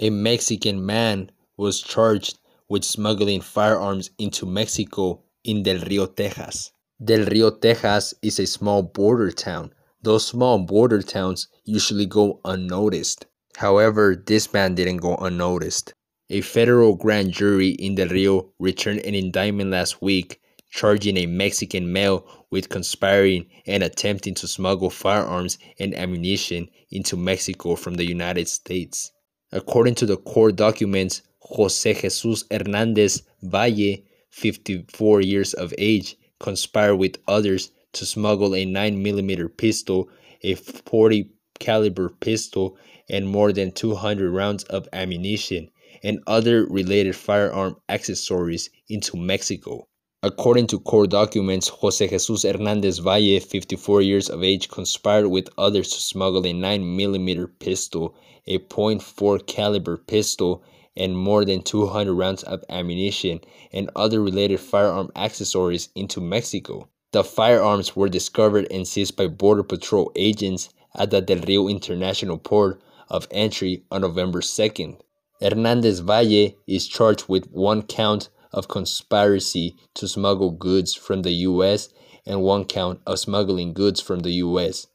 A Mexican man was charged with smuggling firearms into Mexico in Del Rio, Texas. Del Rio, Texas is a small border town. Those small border towns usually go unnoticed. However, this man didn't go unnoticed. A federal grand jury in Del Rio returned an indictment last week charging a Mexican male with conspiring and attempting to smuggle firearms and ammunition into Mexico from the United States. According to the court documents, Jose Jesus Hernandez Valle, 54 years of age, conspired with others to smuggle a 9mm pistol, a 40 caliber pistol, and more than 200 rounds of ammunition and other related firearm accessories into Mexico. According to court documents, Jose Jesus Hernandez Valle, 54 years of age, conspired with others to smuggle a 9mm pistol, a .4 caliber pistol, and more than 200 rounds of ammunition and other related firearm accessories into Mexico. The firearms were discovered and seized by Border Patrol agents at the Del Rio International Port of Entry on November 2nd. Hernandez Valle is charged with one count of conspiracy to smuggle goods from the U.S. and one count of smuggling goods from the U.S.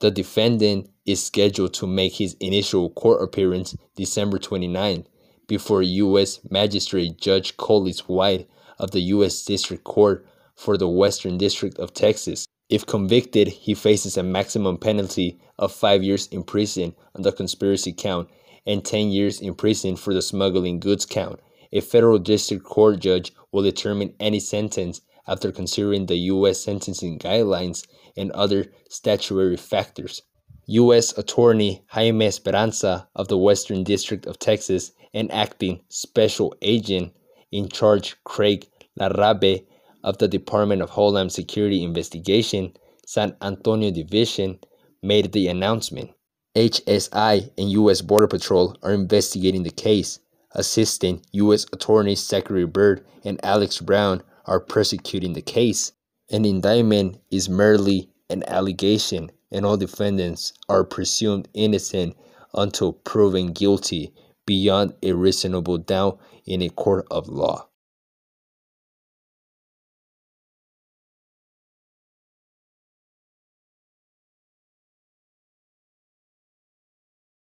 The defendant is scheduled to make his initial court appearance December 29 before U.S. Magistrate Judge Collis White of the U.S. District Court for the Western District of Texas. If convicted, he faces a maximum penalty of five years in prison on the conspiracy count and 10 years in prison for the smuggling goods count. A federal district court judge will determine any sentence after considering the U.S. sentencing guidelines and other statutory factors. U.S. Attorney Jaime Esparza of the Western District of Texas and acting special agent in charge Craig Larrabee of the Department of Homeland Security Investigation San Antonio Division made the announcement. HSI and U.S. Border Patrol are investigating the case. Assistant U.S. Attorney Zachary Byrd and Alex Brown are prosecuting the case. An indictment is merely an allegation, and all defendants are presumed innocent until proven guilty beyond a reasonable doubt in a court of law.